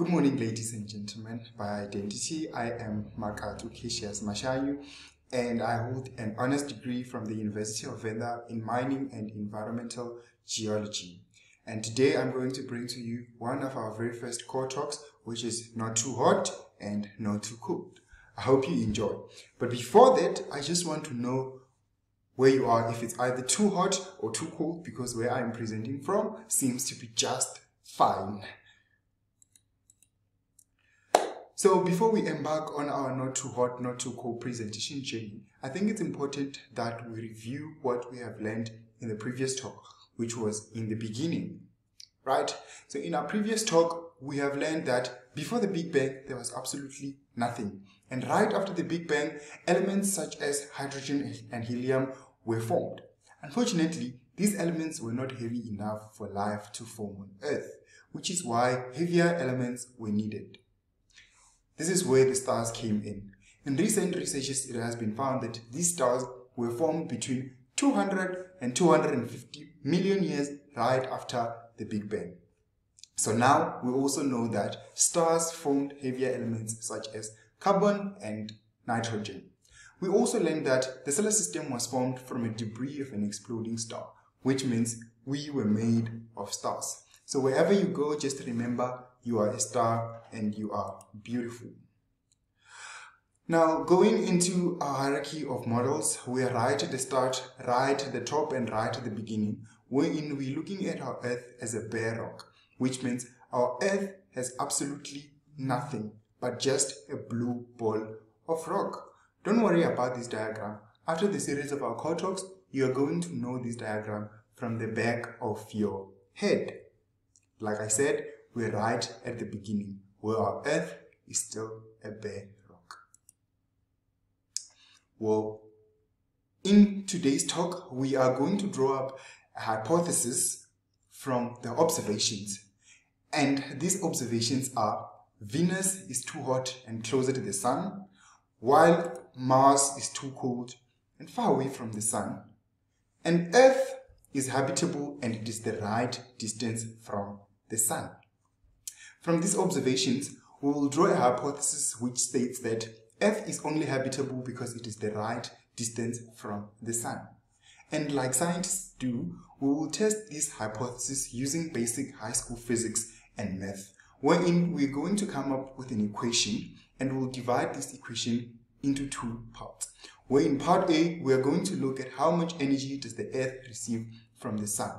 Good morning, ladies and gentlemen. By identity, I am Makatu Cassius Mashanyu, and I hold an honors degree from the University of Venda in mining and environmental geology. And today I'm going to bring to you one of our very first core talks, which is not too hot and not too cold. I hope you enjoy. But before that, I just want to know where you are, if it's either too hot or too cold, because where I'm presenting from seems to be just fine. So before we embark on our not too hot, not too cold presentation journey, I think it's important that we review what we have learned in the previous talk, which was in the beginning, right? So in our previous talk, we have learned that before the Big Bang, there was absolutely nothing. And right after the Big Bang, elements such as hydrogen and helium were formed. Unfortunately, these elements were not heavy enough for life to form on Earth, which is why heavier elements were needed. This is where the stars came in. In recent researches, it has been found that these stars were formed between 200 and 250 million years right after the Big Bang. So now we also know that stars formed heavier elements such as carbon and nitrogen. We also learned that the solar system was formed from a debris of an exploding star, which means we were made of stars. So wherever you go, just remember you are a star and you are beautiful. Now, going into a hierarchy of models, we are right at the start, right at the top and right at the beginning, wherein we're looking at our Earth as a bare rock, which means our Earth has absolutely nothing but just a blue ball of rock. Don't worry about this diagram. After the series of our core talks, you are going to know this diagram from the back of your head. Like I said, we're right at the beginning, where our Earth is still a bare rock. Well, in today's talk, we are going to draw up a hypothesis from the observations. And these observations are Venus is too hot and closer to the Sun, while Mars is too cold and far away from the Sun. And Earth is habitable and it is the right distance from the Sun. From these observations, we will draw a hypothesis which states that Earth is only habitable because it is the right distance from the Sun. And like scientists do, we will test this hypothesis using basic high school physics and math, wherein we're going to come up with an equation and we'll divide this equation into two parts. Where in part A, we are going to look at how much energy does the Earth receive from the Sun,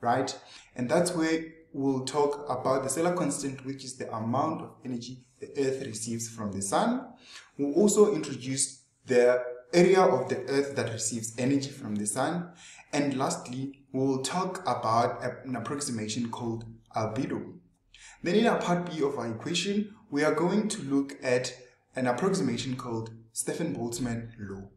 right? And that's where we'll talk about the Solar constant, which is the amount of energy the Earth receives from the Sun. We'll also introduce the area of the Earth that receives energy from the Sun. And lastly, we'll talk about an approximation called albedo. Then in our part B of our equation, we are going to look at an approximation called Stefan-Boltzmann law.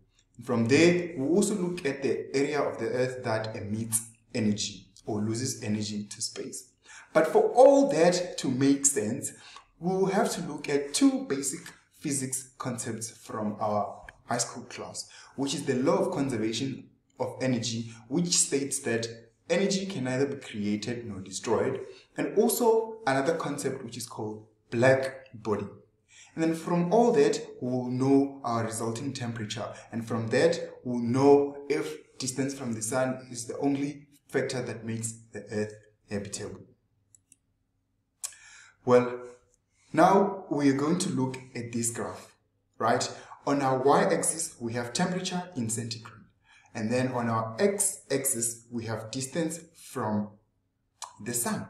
From there, we'll also look at the area of the Earth that emits energy or loses energy to space. But for all that to make sense, we'll have to look at two basic physics concepts from our high school class, which is the law of conservation of energy, which states that energy can neither be created nor destroyed, and also another concept which is called black body. And then from all that, we'll know our resulting temperature. And from that, we'll know if distance from the sun is the only factor that makes the earth habitable. Well, now we are going to look at this graph, right? On our y-axis, we have temperature in centigrade. And then on our x-axis, we have distance from the sun.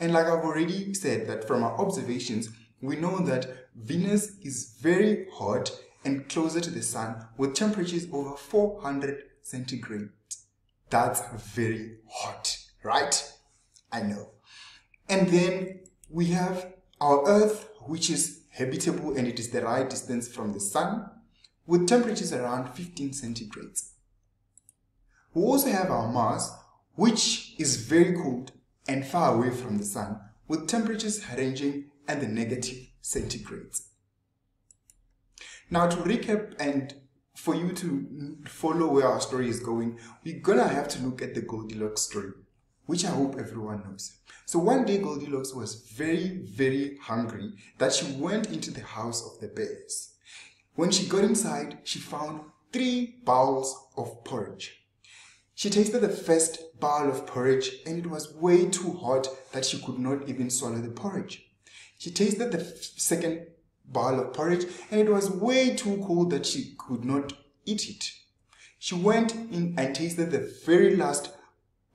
And like I've already said that from our observations, we know that Venus is very hot and closer to the sun with temperatures over 400 centigrade. That's very hot, right? I know. And then we have our Earth, which is habitable and it is the right distance from the Sun, with temperatures around 15 centigrades. We also have our Mars, which is very cold and far away from the Sun, with temperatures ranging at the negative centigrades. Now to recap and for you to follow where our story is going, we're gonna have to look at the Goldilocks story which I hope everyone knows. So one day Goldilocks was very, very hungry that she went into the house of the bears. When she got inside, she found three bowls of porridge. She tasted the first bowl of porridge and it was way too hot that she could not even swallow the porridge. She tasted the second bowl of porridge and it was way too cold that she could not eat it. She went in and tasted the very last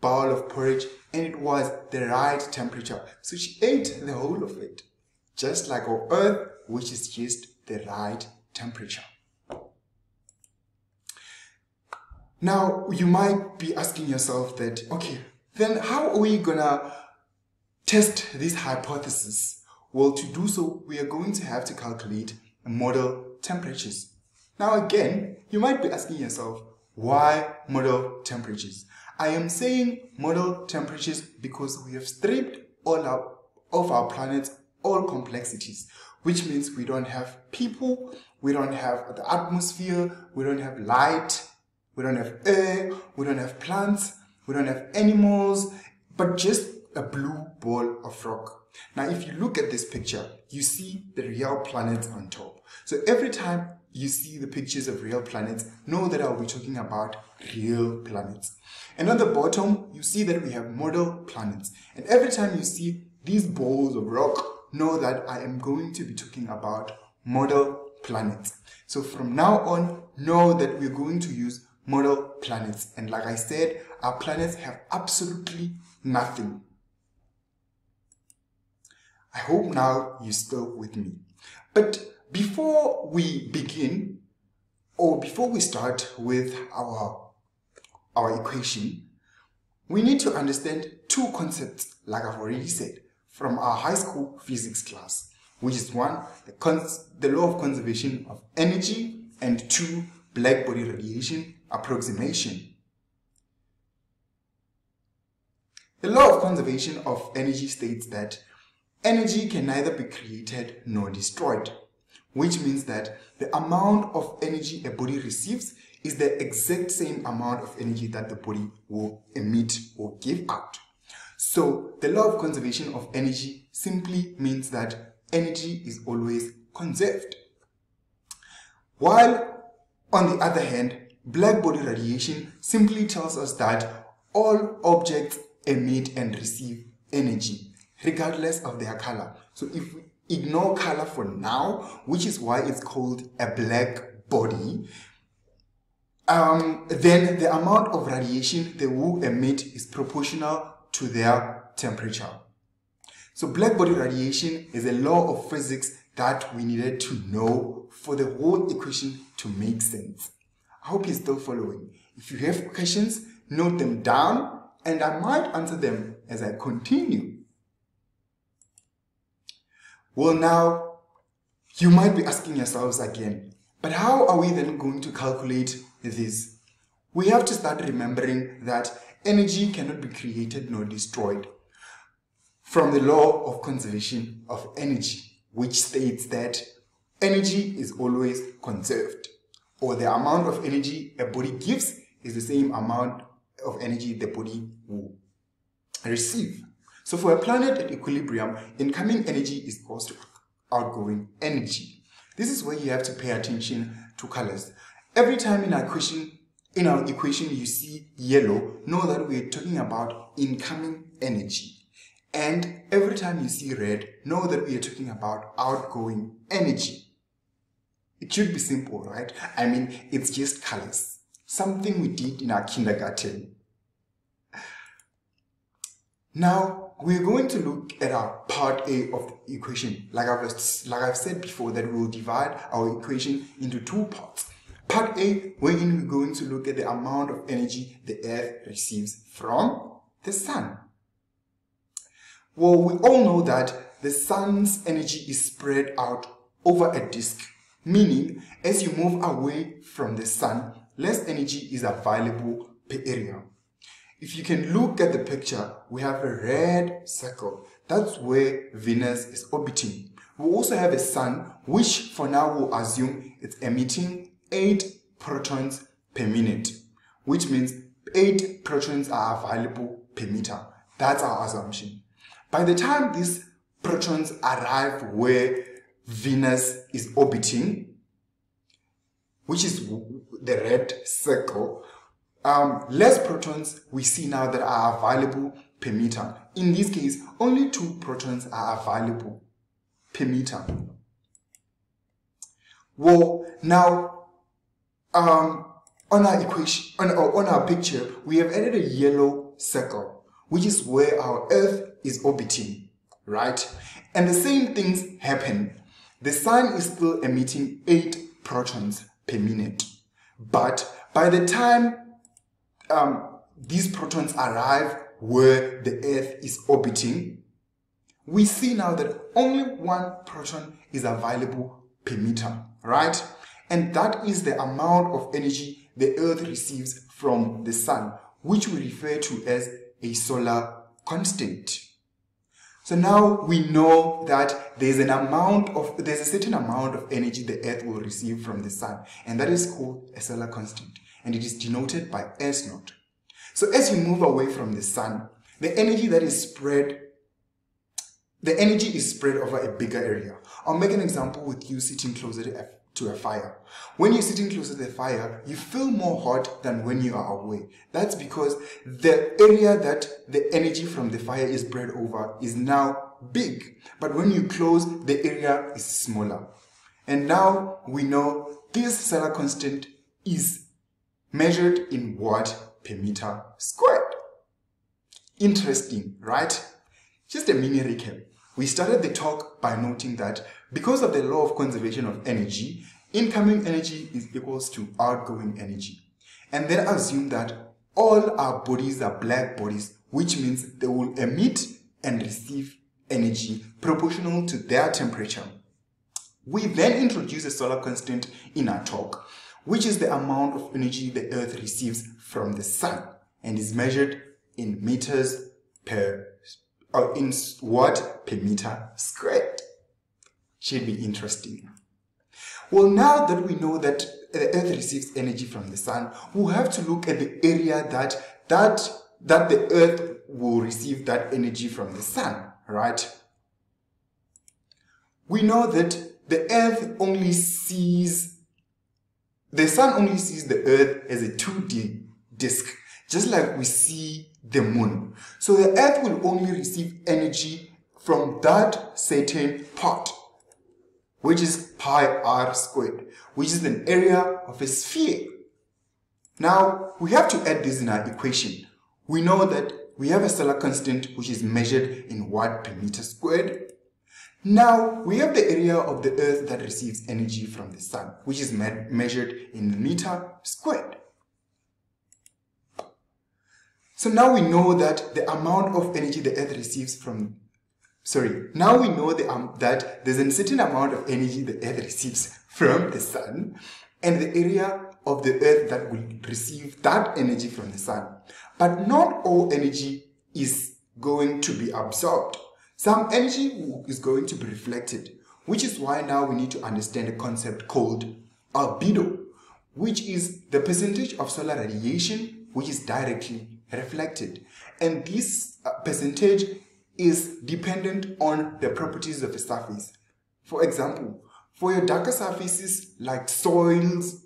bowl of porridge and it was the right temperature. So she ate the whole of it, just like our earth, which is just the right temperature. Now, you might be asking yourself that, okay, then how are we gonna test this hypothesis? Well, to do so, we are going to have to calculate model temperatures. Now again, you might be asking yourself, why model temperatures? I am saying model temperatures because we have stripped all our, of our planet's all complexities, which means we don't have people, we don't have the atmosphere, we don't have light, we don't have air, we don't have plants, we don't have animals, but just a blue ball of rock. Now, if you look at this picture, you see the real planets on top. So every time you see the pictures of real planets, know that I'll be talking about real planets. And on the bottom, you see that we have model planets. And every time you see these balls of rock, know that I am going to be talking about model planets. So from now on, know that we're going to use model planets. And like I said, our planets have absolutely nothing. I hope now you're still with me. But before we begin, or before we start with our, our equation, we need to understand two concepts, like I've already said, from our high school physics class, which is one, the, the law of conservation of energy, and two, black body radiation approximation. The law of conservation of energy states that energy can neither be created nor destroyed which means that the amount of energy a body receives is the exact same amount of energy that the body will emit or give out. So the law of conservation of energy simply means that energy is always conserved. While on the other hand, black body radiation simply tells us that all objects emit and receive energy regardless of their color. So if we ignore color for now, which is why it's called a black body, um, then the amount of radiation they will emit is proportional to their temperature. So black body radiation is a law of physics that we needed to know for the whole equation to make sense. I hope you're still following. If you have questions, note them down and I might answer them as I continue. Well, now you might be asking yourselves again, but how are we then going to calculate this? We have to start remembering that energy cannot be created nor destroyed from the law of conservation of energy, which states that energy is always conserved, or the amount of energy a body gives is the same amount of energy the body will receive. So for a planet at equilibrium, incoming energy is equals to outgoing energy. This is where you have to pay attention to colors. Every time in our equation, in our equation you see yellow, know that we're talking about incoming energy. And every time you see red, know that we are talking about outgoing energy. It should be simple, right? I mean, it's just colors. Something we did in our kindergarten. Now, we're going to look at our part A of the equation. Like I've, like I've said before that we'll divide our equation into two parts. Part A, wherein we're going to look at the amount of energy the Earth receives from the Sun. Well, we all know that the Sun's energy is spread out over a disk, meaning as you move away from the Sun, less energy is available per area. If you can look at the picture, we have a red circle. That's where Venus is orbiting. We also have a sun, which for now we'll assume it's emitting 8 protons per minute, which means 8 protons are available per meter. That's our assumption. By the time these protons arrive where Venus is orbiting, which is the red circle, um, less protons we see now that are available per meter. In this case, only two protons are available per meter. Well, now, um, on our equation, on, on our picture, we have added a yellow circle, which is where our Earth is orbiting, right? And the same things happen. The sun is still emitting 8 protons per minute. But by the time um, these protons arrive where the Earth is orbiting, we see now that only one proton is available per meter, right? And that is the amount of energy the Earth receives from the Sun, which we refer to as a solar constant. So now we know that there's an amount of, there's a certain amount of energy the Earth will receive from the Sun, and that is called a solar constant, and it is denoted by S naught. So as you move away from the Sun, the energy that is spread, the energy is spread over a bigger area. I'll make an example with you sitting closer to a, to a fire. When you're sitting closer to the fire, you feel more hot than when you are away. That's because the area that the energy from the fire is spread over is now big. But when you close, the area is smaller. And now we know this solar constant is measured in watt per meter squared. Interesting, right? Just a mini recap. We started the talk by noting that because of the law of conservation of energy, incoming energy is equals to outgoing energy. And then assume that all our bodies are black bodies, which means they will emit and receive energy proportional to their temperature. We then introduce a solar constant in our talk, which is the amount of energy the Earth receives from the Sun and is measured in meters per or in watt per meter squared. Should be interesting. Well, now that we know that the Earth receives energy from the Sun, we'll have to look at the area that that that the Earth will receive that energy from the Sun, right? We know that the Earth only sees the Sun only sees the Earth as a 2D disk, just like we see the moon. So the earth will only receive energy from that certain part, which is pi r squared, which is an area of a sphere. Now, we have to add this in our equation. We know that we have a solar constant which is measured in watt per meter squared. Now, we have the area of the earth that receives energy from the sun, which is me measured in meter squared. So now we know that the amount of energy the earth receives from sorry now we know the, um, that there's a certain amount of energy the earth receives from the sun and the area of the earth that will receive that energy from the sun but not all energy is going to be absorbed some energy is going to be reflected which is why now we need to understand a concept called albedo which is the percentage of solar radiation which is directly reflected. And this uh, percentage is dependent on the properties of the surface. For example, for your darker surfaces like soils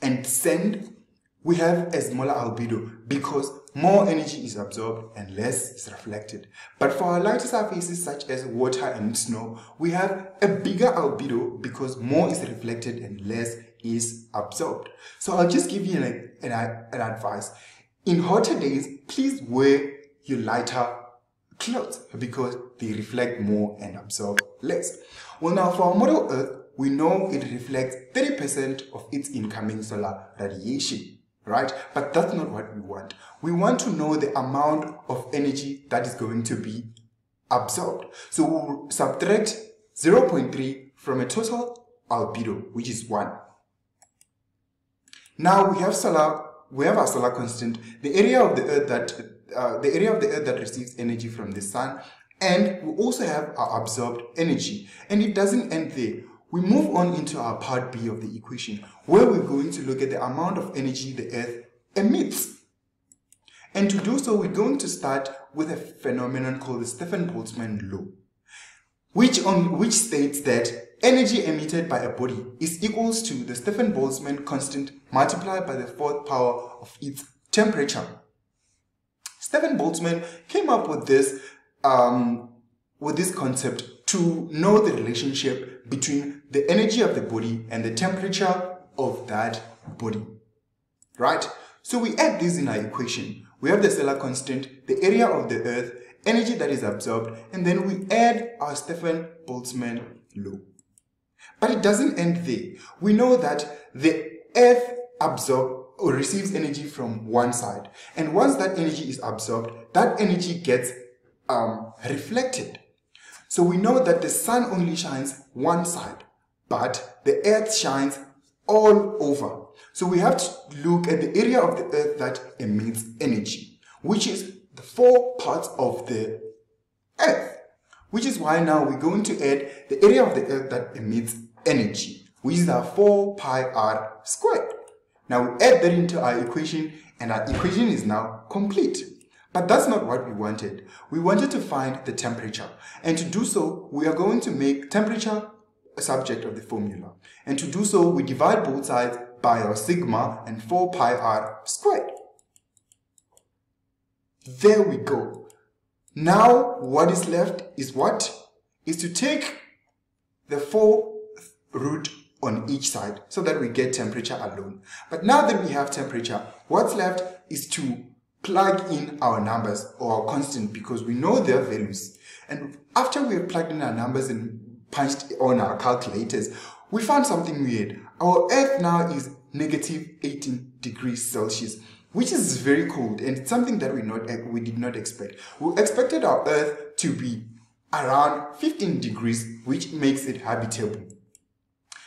and sand, we have a smaller albedo because more energy is absorbed and less is reflected. But for our lighter surfaces such as water and snow, we have a bigger albedo because more is reflected and less is absorbed. So I'll just give you an, an, an advice. In hotter days, please wear your lighter clothes because they reflect more and absorb less. Well, now for our model Earth, we know it reflects 30% of its incoming solar radiation, right? But that's not what we want. We want to know the amount of energy that is going to be absorbed. So we'll subtract 0.3 from a total albedo, which is 1. Now we have solar we have our solar constant, the area of the earth that uh, the area of the earth that receives energy from the sun, and we also have our absorbed energy. And it doesn't end there. We move on into our part B of the equation, where we're going to look at the amount of energy the earth emits. And to do so, we're going to start with a phenomenon called the Stefan-Boltzmann law, which, on, which states that energy emitted by a body is equals to the Stefan-Boltzmann constant multiplied by the fourth power of its temperature. Stefan Boltzmann came up with this um, with this concept to know the relationship between the energy of the body and the temperature of that body. Right? So we add this in our equation. We have the stellar constant, the area of the earth, energy that is absorbed, and then we add our Stefan Boltzmann law. But it doesn't end there. We know that the earth absorbs or receives energy from one side. And once that energy is absorbed, that energy gets um, reflected. So we know that the sun only shines one side, but the earth shines all over. So we have to look at the area of the earth that emits energy, which is the four parts of the earth. Which is why now we're going to add the area of the earth that emits energy, which is our 4 pi r squared. Now we add that into our equation and our equation is now complete. But that's not what we wanted. We wanted to find the temperature. And to do so, we are going to make temperature subject of the formula. And to do so, we divide both sides by our sigma and 4 pi r squared. There we go. Now, what is left is what? Is to take the 4 root on each side so that we get temperature alone. But now that we have temperature, what's left is to plug in our numbers or our constant because we know their values. And after we have plugged in our numbers and punched on our calculators, we found something weird. Our Earth now is negative 18 degrees Celsius, which is very cold and something that we not eh, we did not expect. We expected our Earth to be around 15 degrees, which makes it habitable.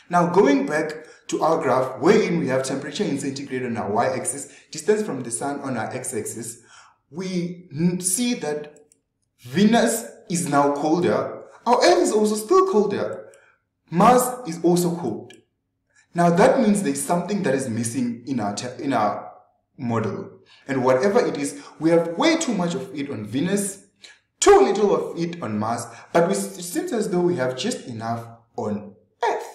Now going back to our graph wherein we have temperature in centigrade on our y-axis, distance from the sun on our x-axis, we see that Venus is now colder. Our Earth is also still colder. Mars is also cold. Now that means there's something that is missing in our, in our model. And whatever it is, we have way too much of it on Venus, too little of it on Mars, but we, it seems as though we have just enough on Earth.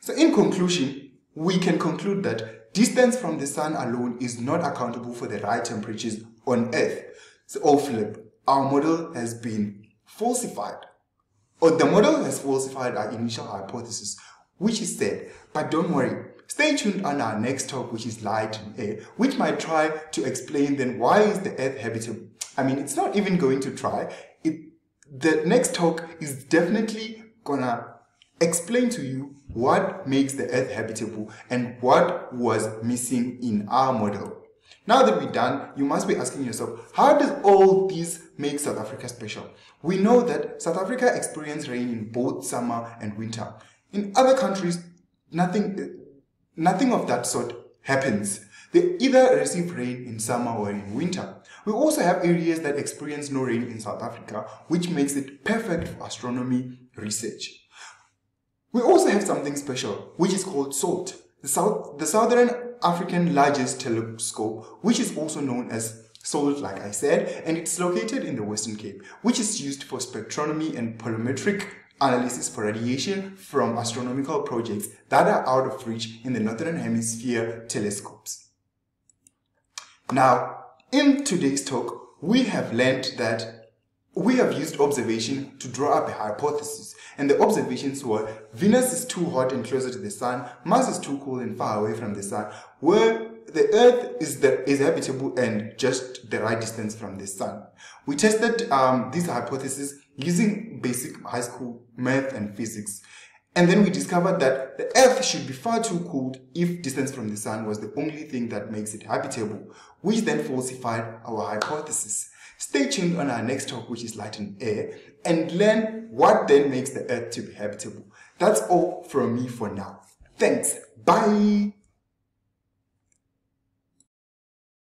so in conclusion, we can conclude that distance from the sun alone is not accountable for the right temperatures on Earth. So, oh flip, our model has been falsified. Or the model has falsified our initial hypothesis, which is said, but don't worry, stay tuned on our next talk, which is light and air, which might try to explain then why is the Earth habitable. I mean, it's not even going to try. It, the next talk is definitely gonna explain to you what makes the earth habitable and what was missing in our model. Now that we're done, you must be asking yourself, how does all this make South Africa special? We know that South Africa experiences rain in both summer and winter. In other countries, nothing, nothing of that sort happens. They either receive rain in summer or in winter. We also have areas that experience no rain in South Africa, which makes it perfect for astronomy research. We also have something special, which is called SALT, the, South, the Southern African largest telescope, which is also known as SALT, like I said, and it's located in the Western Cape, which is used for spectrometry and polarimetric analysis for radiation from astronomical projects that are out of reach in the Northern Hemisphere telescopes. Now, in today's talk, we have learned that we have used observation to draw up a hypothesis, and the observations were Venus is too hot and closer to the sun, Mars is too cool and far away from the sun, where the Earth is, the, is habitable and just the right distance from the sun. We tested um, these hypotheses using basic high school math and physics. And then we discovered that the Earth should be far too cold if distance from the sun was the only thing that makes it habitable, which then falsified our hypothesis. Stay tuned on our next talk, which is light and air, and learn what then makes the earth to be habitable. That's all from me for now. Thanks. Bye.